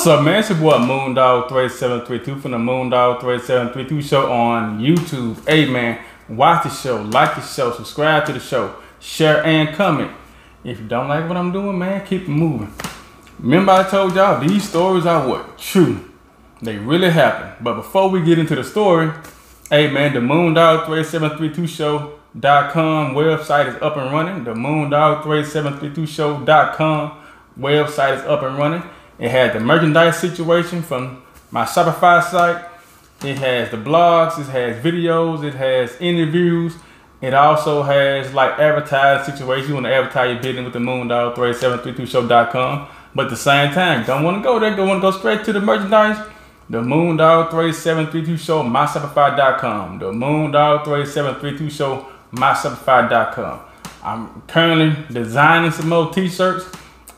What's up, man? It's your boy Moondog 3732 from the Moondog 3732 show on YouTube. Hey, man, watch the show, like the show, subscribe to the show, share and comment. If you don't like what I'm doing, man, keep it moving. Remember, I told y'all these stories are what? True. They really happen. But before we get into the story, hey, man, the Moondog 3732 show.com website is up and running. The Moondog 3732 show.com website is up and running. It has the merchandise situation from my Shopify site. It has the blogs, it has videos, it has interviews. It also has like advertising situation. You want to advertise your business with the Moondog 3732show.com. But at the same time, don't want to go there, don't want to go straight to the merchandise. The Moondog 3732 show, myshopify.com. The Moondog 3732 show, myshopify.com. I'm currently designing some more t-shirts.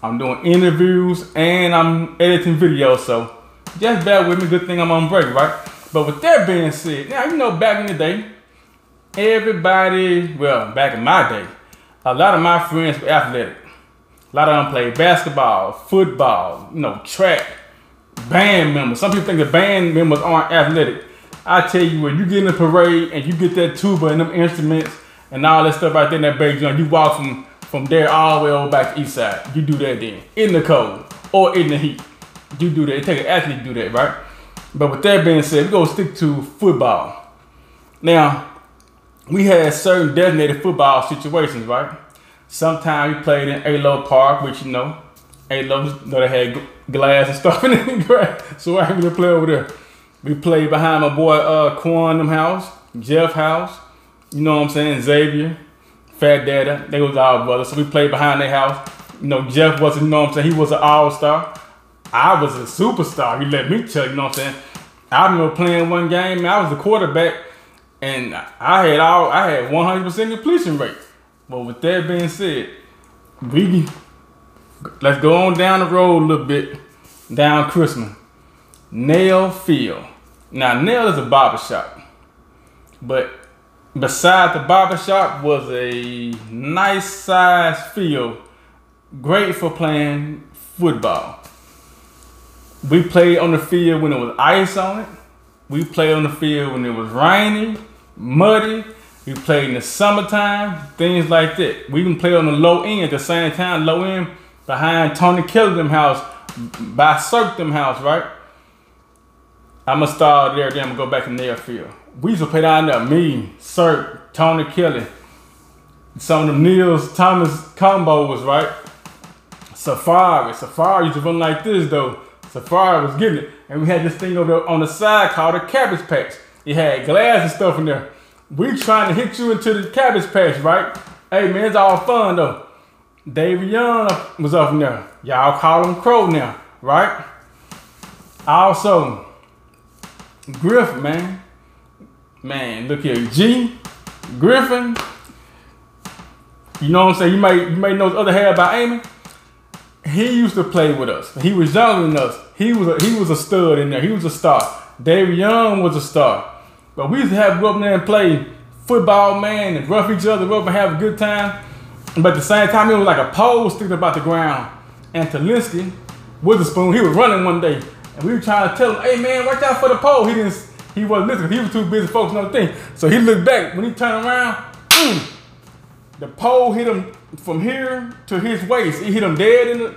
I'm doing interviews and I'm editing videos. So just bear with me. Good thing I'm on break, right? But with that being said, now you know back in the day, everybody, well, back in my day, a lot of my friends were athletic. A lot of them played basketball, football, you know, track, band members. Some people think the band members aren't athletic. I tell you, when you get in the parade and you get that tuba and them instruments and all that stuff right there in that bass you walk from from there all the way over back to east side. You do that then. In the cold or in the heat. You do that. It take an athlete to do that, right? But with that being said, we're gonna stick to football. Now, we had certain designated football situations, right? Sometimes we played in A-Lo Park, which you know, A-Lo, you know, they had glass and stuff in the grass. So I to play over there. We played behind my boy uh Quan house, Jeff house, you know what I'm saying, Xavier. Fat Daddy, they was our brothers. So we played behind their house. You know, Jeff wasn't, you know I'm saying? He was an all-star. I was a superstar. He let me tell you, you know what I'm saying? I remember playing one game, I was the quarterback, and I had all I had 100% completion rate. But with that being said, we let's go on down the road a little bit, down Christmas. Nell Field. Now Nell is a barber shop, but beside the barbershop was a nice size field, great for playing football. We played on the field when it was ice on it. We played on the field when it was rainy, muddy. We played in the summertime, things like that. We even played on the low end at the same time, low end behind Tony Kelly house, by Cirque them house, right? I'm gonna start there, then I'm gonna go back in their field we used to play down there, me, Sir, Tony Kelly, some of them Neil's Thomas combos, right? Safari. Safari used to run like this though. Safari was getting it. And we had this thing over there on the side called a cabbage patch. It had glass and stuff in there. We trying to hit you into the cabbage patch, right? Hey man, it's all fun though. David Young was up in there. Y'all call him Crow now, right? Also, Griff, man. Man, look here, G, Griffin. You know what I'm saying? You might you may know the other half about Amy. He used to play with us. He was younger than us. He was a, he was a stud in there. He was a star. David Young was a star. But we used to have go up there and play football, man, and rough each other up and have a good time. But at the same time, it was like a pole sticking about the ground. And Talinsky, Witherspoon, he was running one day. And we were trying to tell him, hey man, watch out for the pole. He didn't he wasn't listening. He was too busy focusing on the thing. So he looked back. When he turned around, mm, the pole hit him from here to his waist. It hit him dead in it,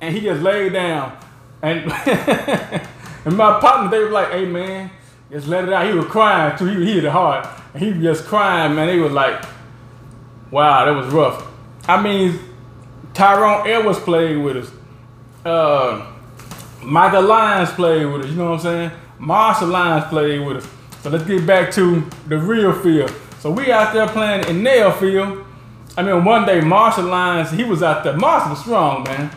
and he just laid down. And and my partner, they were like, "Hey man, just let it out." He was crying too. He, he hit it hard, and he was just crying, man. They was like, "Wow, that was rough." I mean, Tyrone Edwards played with us. Uh, Michael Lyons played with us. You know what I'm saying? Marshall Lyons played with us. So let's get back to the real field. So we out there playing in Nell Field. I mean, one day Marshall Lyons, he was out there. Marshall was strong, man.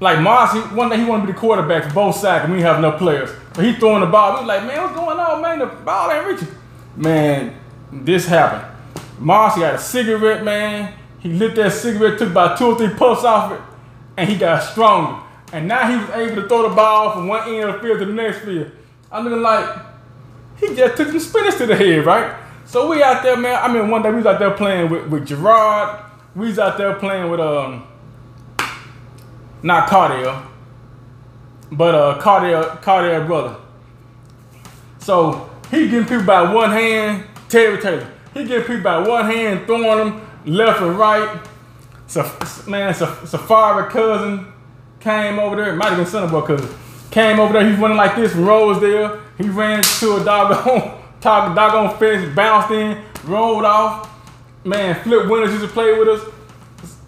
Like Marshall, one day he wanted to be the quarterback for both sides, and we have no players. So he throwing the ball. We was like, man, what's going on, man? The ball ain't reaching. Man, this happened. Marshall got a cigarette, man. He lit that cigarette, took about two or three puffs off it, and he got stronger. And now he was able to throw the ball from one end of the field to the next field. I'm looking like he just took some spinners to the head, right? So we out there, man. I mean, one day we was out there playing with, with Gerard. We was out there playing with um not Cardell. but uh, Cardell, Cardell brother. So he getting people by one hand, Terry Taylor. He getting people by one hand, throwing them left and right. So, man, Safari cousin came over there. Might have been of cousin. Came over there. He's running like this from Rosedale. He ran to a doggone, doggone fence, bounced in, rolled off. Man, Flip Winters used to play with us.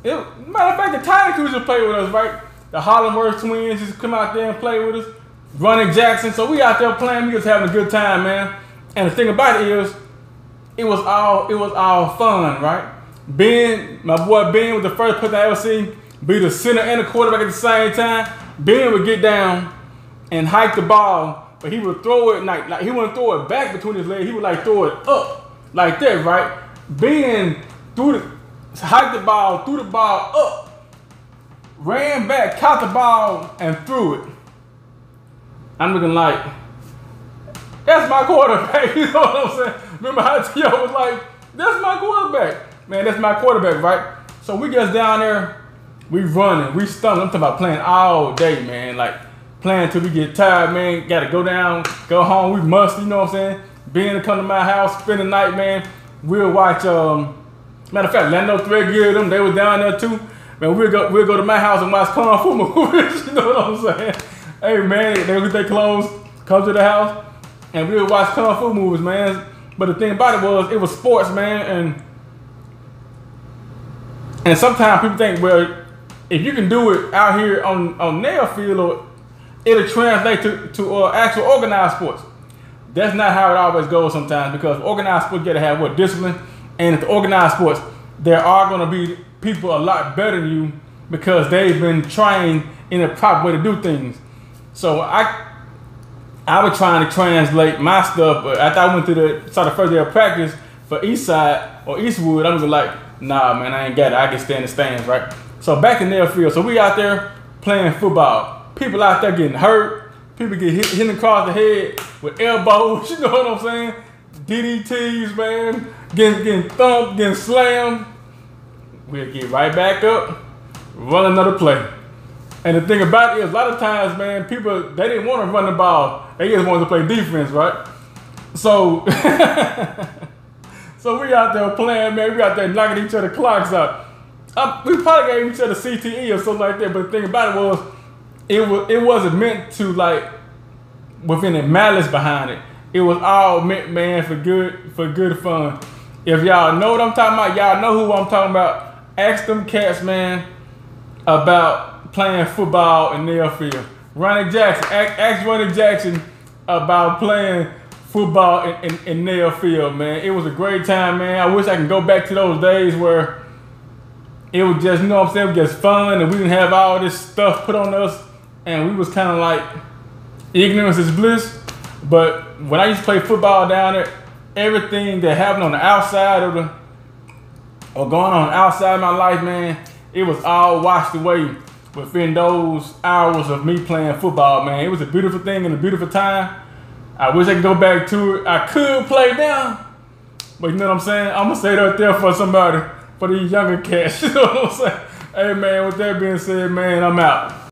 It, matter of fact, the Titans used to play with us, right? The Hollingworth twins used to come out there and play with us. Ronnie Jackson. So we out there playing. We just having a good time, man. And the thing about it is, it was all it was all fun, right? Ben, my boy Ben was the first person I ever seen be the center and the quarterback at the same time. Ben would get down and hike the ball, but he would throw it like, like he wouldn't throw it back between his legs. He would like throw it up like that, right? Ben threw the hiked the ball, threw the ball up, ran back, caught the ball, and threw it. I'm looking like, that's my quarterback. You know what I'm saying? Remember how T.O. was like, that's my quarterback. Man, that's my quarterback, right? So we just down there, we running, we stumbling. I'm talking about playing all day, man. Like playing till we get tired, man. Gotta go down, go home. We must, you know what I'm saying? Being to come to my house, spend the night, man. We'll watch, um, matter of fact, Lando Threadgill, them, they was down there too. Man, we'll go, we'll go to my house and watch Kung Fu movies, you know what I'm saying? Hey, man, they get their clothes, come to the house, and we'll watch Kung Fu movies, man. But the thing about it was, it was sports, man, and and sometimes people think, well, if you can do it out here on on Nell Field, it'll translate to to uh, actual organized sports. That's not how it always goes sometimes because organized sports got to have what discipline, and at the organized sports, there are going to be people a lot better than you because they've been trained in a proper way to do things. So I I was trying to translate my stuff, but after I went to the started first day of practice for Eastside or Eastwood, I was like, nah, man, I ain't got it. I can stand the stands, right? So back in their field, so we out there playing football. People out there getting hurt. People get hit, hit across the head with elbows. You know what I'm saying? DDTs, man. Getting getting thumped, getting slammed. We'll get right back up, run another play. And the thing about it is, a lot of times, man, people they didn't want to run the ball. They just wanted to play defense, right? So, so we out there playing, man. We out there knocking each other clocks out. Uh, we probably gave each other CTE or something like that. But the thing about it was, it was it wasn't meant to like with any malice behind it. It was all meant, man, for good for good fun. If y'all know what I'm talking about, y'all know who I'm talking about. Ask them cats, man, about playing football in their field. Ronnie Jackson, ask, ask Ronnie Jackson about playing football in, in, in their field, man. It was a great time, man. I wish I could go back to those days where it was just, you know what I'm saying, it was just fun and we didn't have all this stuff put on us and we was kind of like, ignorance is bliss. But when I used to play football down there, everything that happened on the outside of the, or going on outside of my life, man, it was all washed away within those hours of me playing football, man. It was a beautiful thing and a beautiful time. I wish I could go back to it. I could play now, but you know what I'm saying? I'm gonna say that there for somebody, for these younger cats. You know what I'm saying? Hey man, with that being said, man, I'm out.